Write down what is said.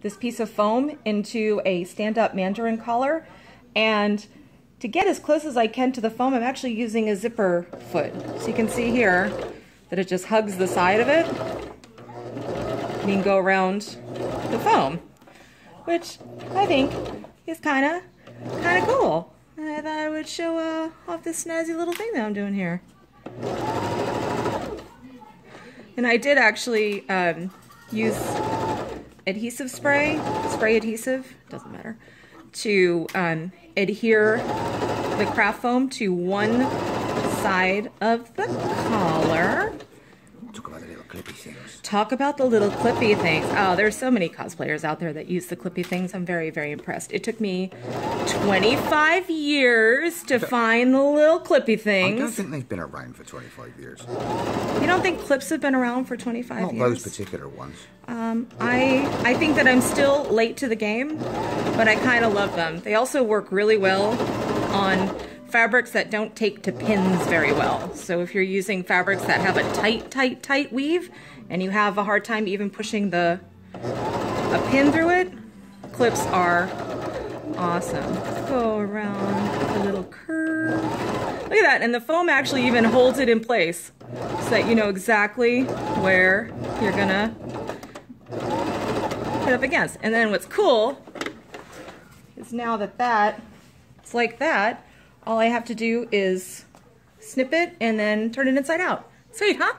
this piece of foam into a stand-up mandarin collar and to get as close as I can to the foam, I'm actually using a zipper foot. So you can see here that it just hugs the side of it. And you can go around the foam, which I think is kind of kind of cool. I thought I would show uh, off this snazzy little thing that I'm doing here. And I did actually um, use adhesive spray, spray adhesive, doesn't matter, to um, adhere the craft foam to one side of the collar. Talk about the little clippy things. Talk about the little clippy things. Oh, there's so many cosplayers out there that use the clippy things. I'm very, very impressed. It took me 25 years to find the little clippy things. I don't think they've been around for 25 years. You don't think clips have been around for 25 Not years? those particular ones. Um, I I think that I'm still late to the game, but I kind of love them. They also work really well on fabrics that don't take to pins very well. So if you're using fabrics that have a tight, tight, tight weave, and you have a hard time even pushing the a pin through it, clips are awesome. Go around the little curve. Look at that, and the foam actually even holds it in place so that you know exactly where you're gonna put up against. And then what's cool is now that that it's like that, all I have to do is snip it and then turn it inside out. Sweet, huh?